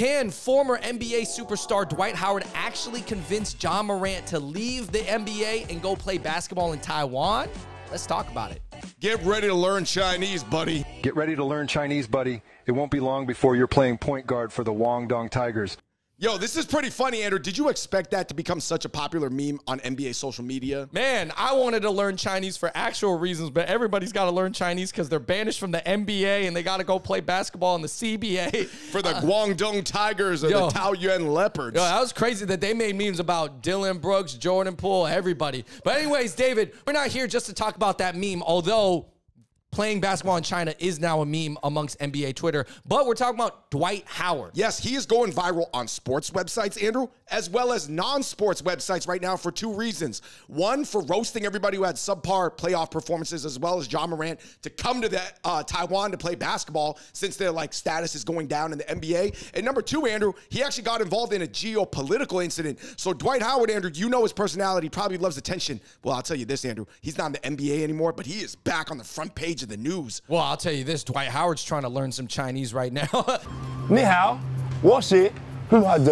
Can former NBA superstar Dwight Howard actually convince Ja Morant to leave the NBA and go play basketball in Taiwan? Let's talk about it. Get ready to learn Chinese, buddy. Get ready to learn Chinese, buddy. It won't be long before you're playing point guard for the Guangdong Tigers. Yo, this is pretty funny, Andrew. Did you expect that to become such a popular meme on NBA social media? Man, I wanted to learn Chinese for actual reasons, but everybody's got to learn Chinese because they're banished from the NBA and they got to go play basketball in the CBA. For the uh, Guangdong Tigers or yo. the Taoyuan Leopards. Yo, that was crazy that they made memes about Dillon Brooks, Jordan Poole, everybody. But anyways, David, we're not here just to talk about that meme, although playing basketball in China is now a meme amongst NBA Twitter. But we're talking about Dwight Howard. Yes, he is going viral on sports websites, Andrew, as well as non sports websites right now for two reasons. One, for roasting everybody who had subpar playoff performances, as well as Ja Morant to come to the, uh, Taiwan to play basketball since their like status is going down in the NBA. And number two, Andrew, he actually got involved in a geopolitical incident. So Dwight Howard, Andrew, you know his personality, probably loves attention. Well, I'll tell you this, Andrew, he's not in the NBA anymore, but he is back on the front page page of the news. Well, I'll tell you this Dwight Howard's trying to learn some Chinese right now. Ni hao, it, who had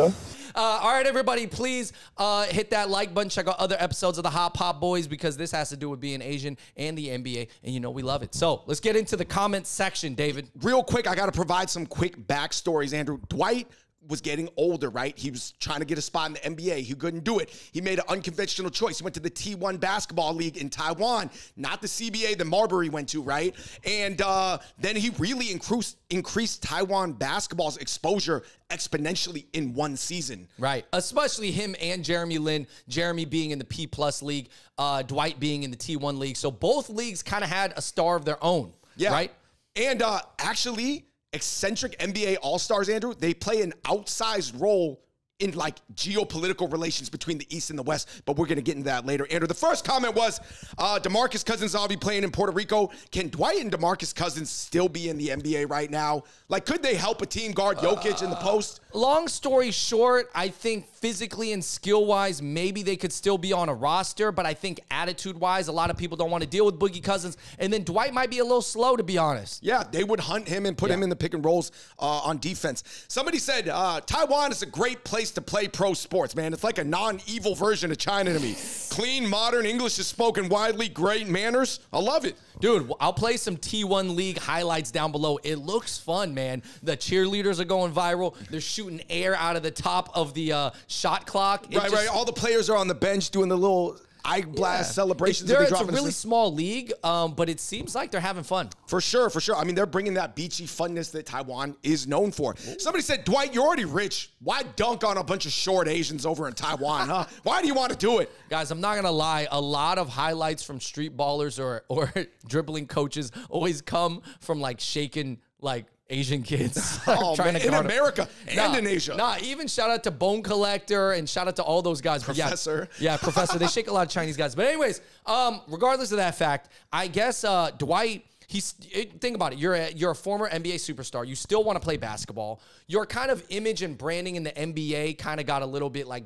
uh, all right, everybody, please uh, hit that like button. Check out other episodes of the Hot Pot Boys because this has to do with being Asian and the NBA, and you know we love it. So let's get into the comments section, David. Real quick, I got to provide some quick backstories, Andrew. Dwight was getting older, right? He was trying to get a spot in the NBA. He couldn't do it. He made an unconventional choice. He went to the T1 basketball league in Taiwan, not the CBA that Marbury went to, right? And uh, then he really increased, increased Taiwan basketball's exposure exponentially in one season. Right, especially him and Jeremy Lin. Jeremy being in the P plus league, uh, Dwight being in the T1 league. So both leagues kind of had a star of their own. Yeah. Right. And uh, actually, eccentric NBA All Stars, Andrew, they play an outsized role in like geopolitical relations between the East and the West, but we're gonna get into that later. Andrew, the first comment was uh, Demarcus Cousins will be playing in Puerto Rico. Can Dwight and Demarcus Cousins still be in the NBA right now? Like, could they help a team guard Jokic in the post? Long story short, I think physically and skill wise, maybe they could still be on a roster, but I think attitude wise, a lot of people don't want to deal with Boogie Cousins. And then Dwight might be a little slow, to be honest. Yeah, they would hunt him and put him in the pick and rolls uh, on defense. Somebody said uh, Taiwan is a great place to play pro sports, man. It's like a non evil version of China to me. Clean, modern English is spoken widely, great manners. I love it. Dude, I'll play some T1 League highlights down below. It looks fun, man. The cheerleaders are going viral. They're shooting air out of the top of the uh, shot clock. It right, just- right. All the players are on the bench doing the little eye blast Yeah. celebrations. It's, it's a really small league, um, but it seems like they're having fun. For sure, for sure. I mean, they're bringing that beachy funness that Taiwan is known for. Somebody said, Dwight, you're already rich. Why dunk on a bunch of short Asians over in Taiwan, huh? Why do you want to do it? Guys, I'm not gonna lie. A lot of highlights from street ballers or or dribbling coaches always come from like shaking like Asian kids Oh, trying man, to in. America and Nah, in Asia. Nah, even shout out to Bone Collector and shout out to all those guys. But yeah, Professor. yeah, Professor. They shake a lot of Chinese guys. But anyways, um, regardless of that fact, I guess uh, Dwight. He's it- think about it. You're a you're a former NBA superstar. You still want to play basketball. Your kind of image and branding in the NBA kind of got a little bit like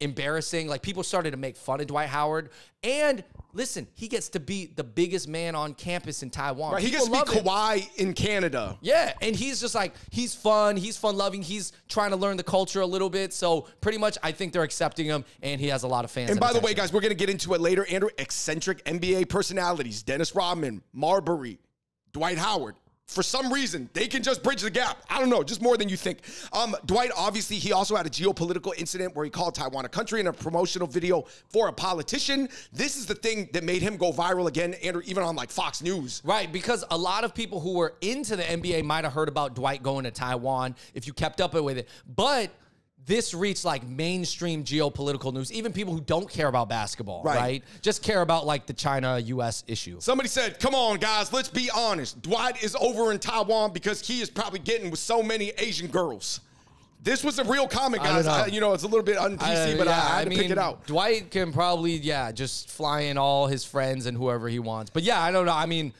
embarrassing. Like people started to make fun of Dwight Howard. And listen, he gets to be the biggest man on campus in Taiwan. Right, he People gets to be. Kawhi in Canada. Yeah, and he's just like he's fun, he's fun loving, he's trying to learn the culture a little bit. So pretty much, I think they're accepting him, and he has a lot of fans. And by the way, guys, we're going to get into it later. Andrew, eccentric NBA personalities Dennis Rodman, Marbury, Dwight Howard. For some reason, they can just bridge the gap. I don't know, just more than you think. Um, Dwight, obviously, he also had a geopolitical incident where he called Taiwan a country in a promotional video for a politician. This is the thing that made him go viral again, Andrew, even on like Fox News. Right, because a lot of people who were into the NBA might have heard about Dwight going to Taiwan if you kept up with it. But this reached like mainstream geopolitical news. Even people who don't care about basketball, Right. right? Just care about like the China US issue. Somebody said, come on, guys, let's be honest. Dwight is over in Taiwan because he is probably getting with so many Asian girls. This was a real comment, I guys. know. I- you know, it's a little bit un PC, but yeah, I, I had to pick it out. Dwight can probably, yeah, just fly in all his friends and whoever he wants. But yeah, I don't know. I mean,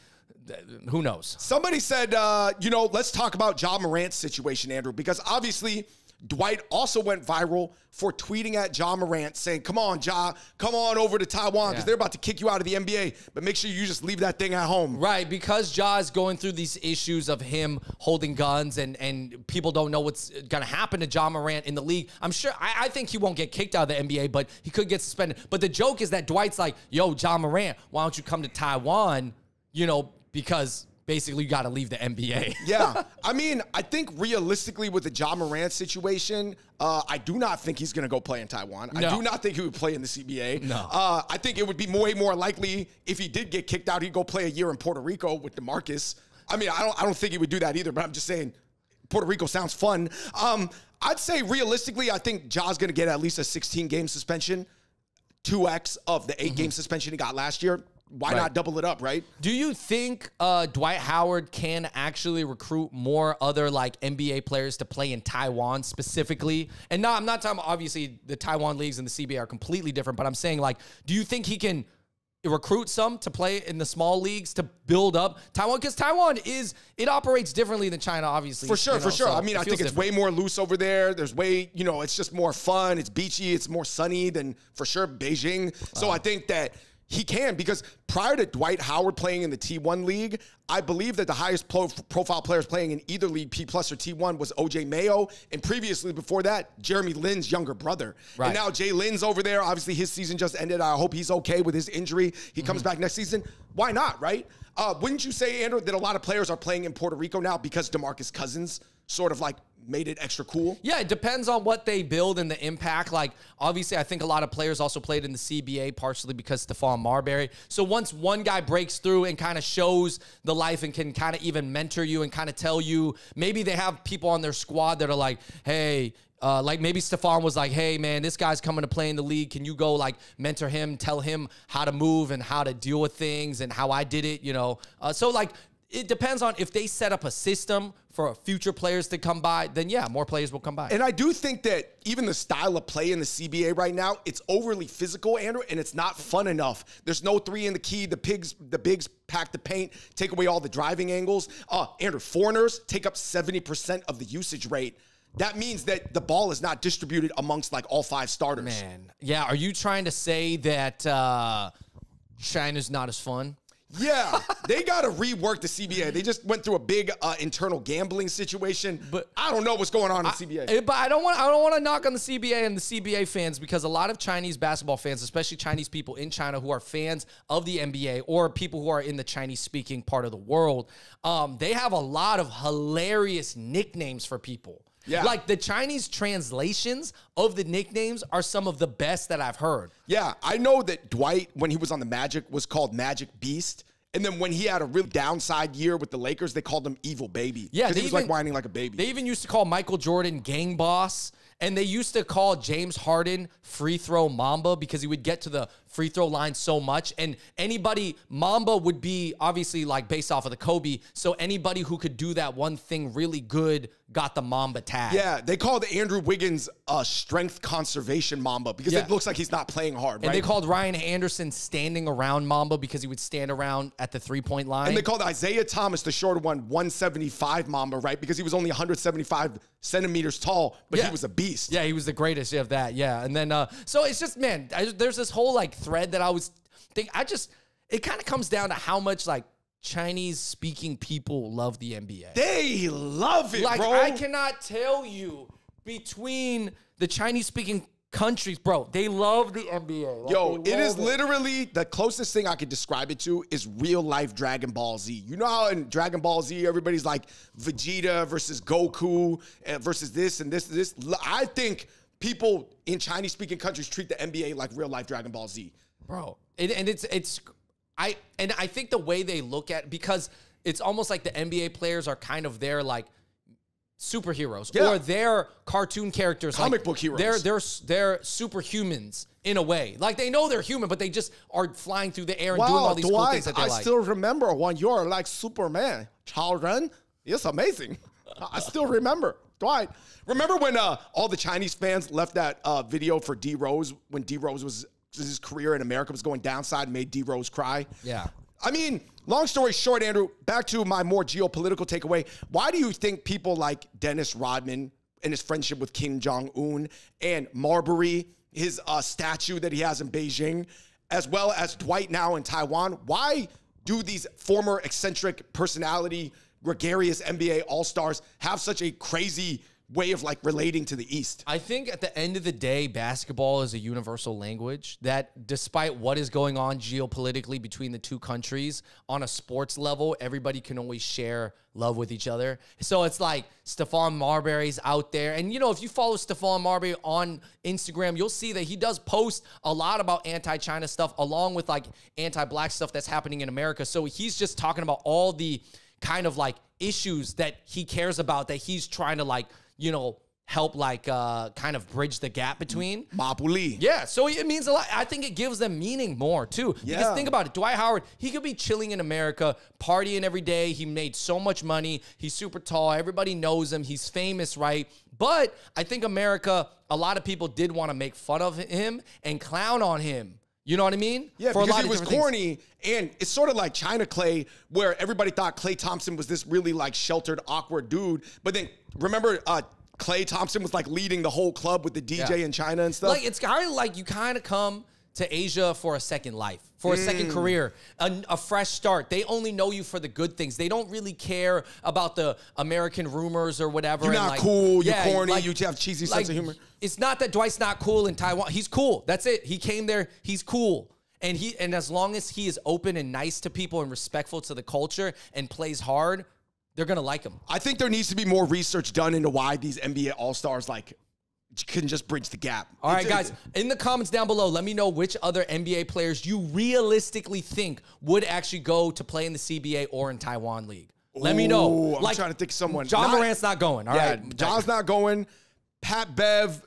who knows? Somebody said, uh, you know, let's talk about Ja Morant's situation, Andrew, because obviously Dwight also went viral for tweeting at Ja Morant saying, come on, Ja, come on over to Taiwan because Yeah. they're about to kick you out of the NBA, but make sure you just leave that thing at home. Right, because Ja is going through these issues of him holding guns and and people don't know what's gonna happen to Ja Morant in the league. I'm sure I, I think he won't get kicked out of the NBA, but he could get suspended. But the joke is that Dwight's like, yo, Ja Morant, why don't you come to Taiwan? You know, because basically you gotta leave the NBA. Yeah. I mean, I think realistically with the Ja Morant situation, uh, I do not think he's going to go play in Taiwan. I do not think he would play in the CBA. No. Uh, I think it would be way more likely if he did get kicked out, he'd go play a year in Puerto Rico with DeMarcus. I mean, I don't, I don't think he would do that either, but I'm just saying Puerto Rico sounds fun. Um, I'd say realistically, I think Ja's going to get at least a 16 game suspension, 2x of the 8 game suspension he got last year. Why. Right. not double it up, right? Do you think uh, Dwight Howard can actually recruit more other like NBA players to play in Taiwan specifically? And no, I'm not talking. About, obviously, the Taiwan leagues and the CBA are completely different. But I'm saying like, do you think he can? recruit some to play in the small leagues to build up Taiwan because Taiwan is it operates differently than China obviously For sure, you for sure. so I mean, I think it's different. way more loose over there. There's way, you know, it's just more fun. It's beachy. It's more sunny than for sure Beijing. So I think that he can because prior to Dwight Howard playing in the T1 league, I believe that the highest pro- profile players playing in either league, P plus or T1, was OJ Mayo, and previously before that, Jeremy Lin's younger brother. Right. And now J Lin's over there. Obviously, his season just ended. I hope he's okay with his injury. He Mm-hmm. comes back next season. Why not, right? Uh, wouldn't you say, Andrew, that a lot of players are playing in Puerto Rico now because DeMarcus Cousins sort of like made it extra cool? Yeah, it depends on what they build and the impact. Like, obviously, I think a lot of players also played in the CBA partially because Stephon Marbury. So once one guy breaks through and kind of shows the life and can kind of even mentor you and kind of tell you, maybe they have people on their squad that are like, hey, uh, like maybe Stephon was like, hey man, this guy's coming to play in the league. Can you go like mentor him, tell him how to move and how to deal with things and how I did it, you know? Uh, so like it depends on if they set up a system for future players to come by, then yeah, more players will come by. And I do think that even the style of play in the CBA right now, it's overly physical, Andrew, and it's not fun enough. There's no three in the key. The pigs, the bigs pack the paint, take away all the driving angles. Uh, Andrew, foreigners take up 70% of the usage rate. That means that the ball is not distributed amongst like all five starters. Man, yeah. Are you trying to say that uh, China's not as fun? Yeah, they got to rework the CBA. They just went through a big uh, internal gambling situation, but I don't know what's going on in the CBA. Eh, But I don't want I don't want to knock on the CBA and the CBA fans because a lot of Chinese basketball fans, especially Chinese people in China who are fans of the NBA or people who are in the Chinese speaking part of the world, um, they have a lot of hilarious nicknames for people. Yeah. Like the Chinese translations of the nicknames are some of the best that I've heard. Yeah, I know that Dwight, when he was on the Magic, was called Magic Beast. And then when he had a real downside year with the Lakers, they called him Evil Baby. Yeah, because he was even- like whining like a baby. They even used to call Michael Jordan gang boss. And they used to call James Harden free throw Mamba because he would get to the free throw line so much. And anybody, Mamba would be obviously like based off of the Kobe. So anybody who could do that one thing really good got the Mamba tag. yeah, they called Andrew Wiggins uh, strength conservation Mamba because Yeah. it looks like he's not playing hard, And right? they called Ryan Anderson standing around Mamba because he would stand around at the three point line. And they called Isaiah Thomas, the shorter one, 175 Mamba, right? Because he was only 175 centimeters tall, but Yeah. he was a beast. Yeah, he was the greatest of that. Yeah, and then uh, so it's just man, I, there's this whole like thread that I was think I just it kind of comes down to how much like Chinese speaking people love the NBA. They love it, like bro. I cannot tell you between the Chinese speaking countries, bro, they love the NBA. Like, Yo, it is it. literally the closest thing I could describe it to is real life Dragon Ball Z. You know how in Dragon Ball Z everybody's like Vegeta versus Goku versus this and this and this. I think people in Chinese speaking countries treat the NBA like real life Dragon Ball Z. bro. It, and it's it's I and I think the way they look at because it's almost like the NBA players are kind of their like superheroes Yeah. or they're cartoon characters, Comic like, book heroes. They're they're they're superhumans in a way. Like they know they're human, but they just are flying through the air and doing all these cool things that they I like. still remember when you're like Superman, Chao Ren. It's amazing. I still remember. Dwight. Remember when uh, all the Chinese fans left that uh, video for D Rose when D Rose was his career in America was going downside and made D Rose cry? Yeah. I mean, long story short, Andrew, back to my more geopolitical takeaway. Why do you think people like Dennis Rodman and his friendship with Kim Jong Un and Marbury, his uh, statue that he has in Beijing, as well as Dwight now in Taiwan, why do these former eccentric personality, gregarious NBA All Stars have such a crazy way of like relating to the East? I think at the end of the day, basketball is a universal language that, despite what is going on geopolitically between the two countries, on a sports level, everybody can always share love with each other. So it's like Stephon Marbury's out there. And, you know, if you follow Stephon Marbury on Instagram, you'll see that he does post a lot about anti China stuff along with like anti black stuff that's happening in America. So he's just talking about all the kind of like issues that he cares about that he's trying to like you know, help like uh kind of bridge the gap between. Mapuli. Yeah, so it means a lot. I think it gives them meaning more too. Yeah. Because think about it, Dwight Howard, he could be chilling in America, partying every day. He made so much money. He's super tall. Everybody knows him. He's famous, right? But I think America, a lot of people did want to make fun of him and clown on him. You know what I mean? Yeah, For a because lot it was different things. corny, and it's sort of like China Klay, where everybody thought Klay Thompson was this really like sheltered, awkward dude. But then remember, uh, Klay Thompson was like leading the whole club with the DJ Yeah. in China and stuff. Like it's kind of like you kind of come to Asia for a second life, for a second Mm. career, a, a fresh start. They only know you for the good things. They don't really care about the American rumors or whatever. You're not like- cool, you're Yeah, corny, like- you have cheesy like, sense of humor. It's not that Dwight's not cool in Taiwan. He's cool. That's it. He came there. He's cool. And he and as long as he is open and nice to people and respectful to the culture and plays hard, they're gonna like him. I think there needs to be more research done into why these NBA All Stars like can just bridge the gap. All right, guys, in the comments down below, let me know which other NBA players you realistically think would actually go to play in the CBA or in Taiwan League. Let me know. Ooh, I'm trying to think of someone. Ja Not- Morant's not going. All right, yeah, Ja's not going. Pat Bev.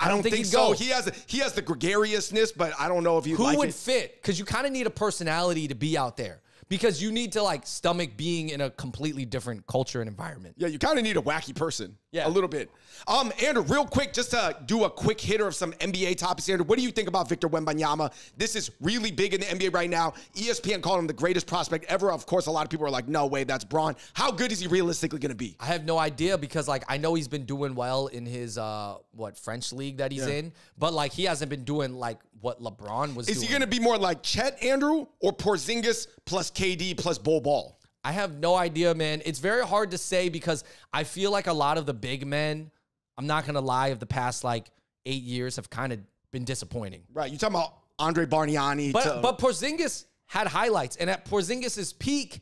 I don't, think, he'd so. go. He has he has the gregariousness, but I don't know if he Who like would it. fit? Because you kind of need a personality to be out there. Because you need to like stomach being in a completely different culture and environment. Yeah, you kind of need a wacky person. Yeah. a little bit. Um, Andrew, real quick, just to do a quick hitter of some NBA topics. Andrew, what do you think about Victor Wembanyama? This is really big in the NBA right now. ESPN called him the greatest prospect ever. Of course, a lot of people are like, "No way, that's Braun." How good is he realistically going to be? I have no idea because like I know he's been doing well in his uh what French league that he's Yeah. in, but like he hasn't been doing like what LeBron was Is doing. he going to be more like Chet Andrew or Porzingis plus KD plus Bol Bol? I have no idea, man. It's very hard to say because I feel like a lot of the big men, I'm not gonna lie, of the past like eight years have kind of been disappointing. Right. You talking about Andre Bargnani? But to- but Porzingis had highlights, and at Porzingis's peak,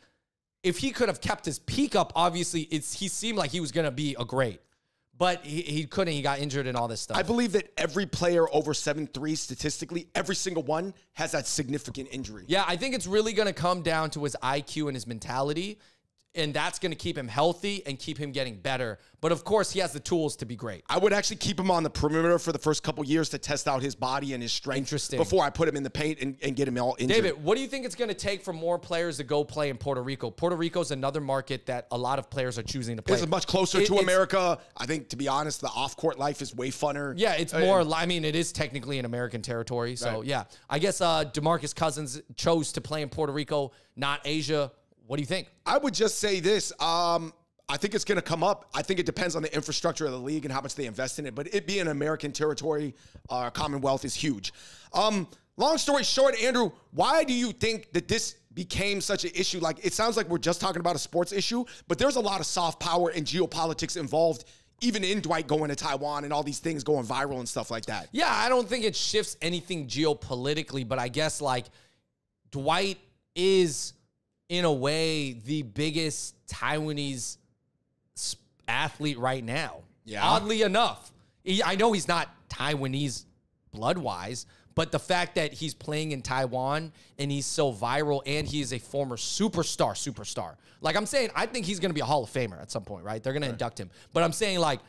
if he could have kept his peak up, obviously it's he seemed like he was gonna be a great, but he, he couldn't. He got injured and all this stuff. I believe that every player over seven three, statistically, every single one has that significant injury. Yeah, I think it's really going to come down to his IQ and his mentality. And that's going to keep him healthy and keep him getting better. But of course, he has the tools to be great. I would actually keep him on the perimeter for the first couple years to test out his body and his strength Interesting. before I put him in the paint and, and get him all injured. David, what do you think it's going to take for more players to go play in Puerto Rico? Puerto Rico is another market that a lot of players are choosing to play. This is much closer It- to America. I think, to be honest, the off-court life is way funner. Yeah, it's Uh, more. li- I mean, it is technically an American territory. So Right. yeah, I guess uh, Demarcus Cousins chose to play in Puerto Rico, not Asia. What do you think? I would just say this. Um, I think it's going to come up. I think it depends on the infrastructure of the league and how much they invest in it. But it being American territory, uh, Commonwealth is huge. Um, long story short, Andrew, why do you think that this became such an issue? Like, it sounds like we're just talking about a sports issue, but there's a lot of soft power and geopolitics involved, even in Dwight going to Taiwan and all these things going viral and stuff like that. Yeah, I don't think it shifts anything geopolitically, but I guess like Dwight is in a way the biggest Taiwanese athlete right now. Yeah. Oddly enough, He- I know he's not Taiwanese blood wise, but the fact that he's playing in Taiwan and he's so viral and he is a former superstar, superstar. Like I'm saying, I think he's going to be a Hall of Famer at some point, right? They're going to induct him. But I'm saying, like,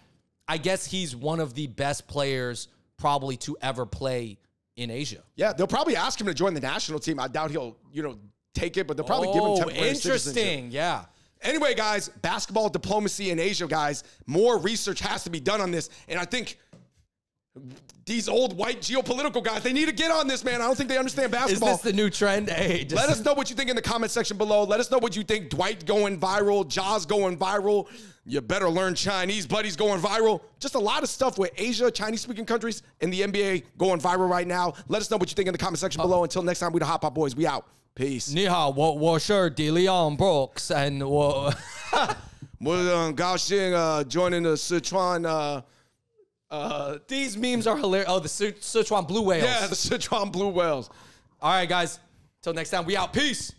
I guess he's one of the best players probably to ever play in Asia. Yeah, they'll probably ask him to join the national team. I doubt he'll, you know, take it, but they'll probably give him oh, temporary interesting. Yeah. Anyway, guys, basketball diplomacy in Asia, guys, more research has to be done on this. And I think these old white geopolitical guys, they need to get on this, man. I don't think they understand basketball. Is this the new trend? Hey, just Let us know what you think in the comment section below. Let us know what you think. Dwight going viral, Ja's going viral. You better learn Chinese, buddies going viral. Just a lot of stuff with Asia, Chinese speaking countries, and the NBA going viral right now. Let us know what you think in the comment section uh, below. Until next time, we the Hot Pot Boys. We out. Peace. 你好，我我是 Deleon Brooks and 我我很高兴 uh, joining the Sichuan. Uh, uh, these memes are hilarious. Oh, the Sichuan blue whales. yeah, the Sichuan Blue Whales. All right, guys. Till next time, we out. Peace.